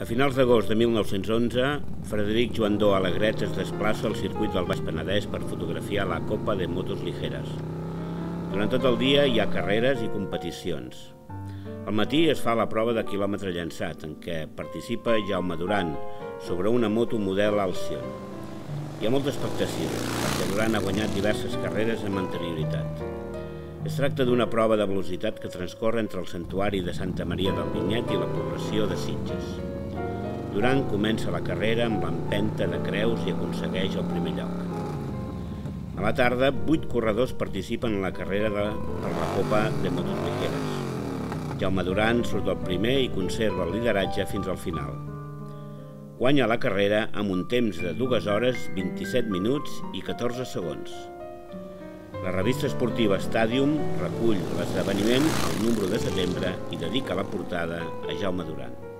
A finals d'agost de 1911, Frederic Joandó Alegret es desplaça al circuit del Baix Penedès per fotografiar la Copa de Motos Ligeres. Durant tot el dia hi ha carreres i competicions. Al matí es fa la prova de quilòmetre llançat, en què participa Jaume Duran, sobre una moto model Alcyon. Hi ha molta expectació, perquè Duran ha guanyat diverses carreres amb anterioritat. Es tracta d'una prova de velocitat que transcorre entre el santuari de Santa Maria del Vinyet i la població de Sitges. Durant comença la carrera amb l'empenta de creus i aconsegueix el primer lloc. A la tarda, vuit corredors participen en la carrera de, per la Copa de Motos Ligeres. Jaume Duran surt del primer i conserva el lideratge fins al final. Guanya la carrera amb un temps de 2 hores, 27 minuts i 14 segons. La revista esportiva Stadium recull l'esdeveniment el número de setembre i dedica la portada a Jaume Duran.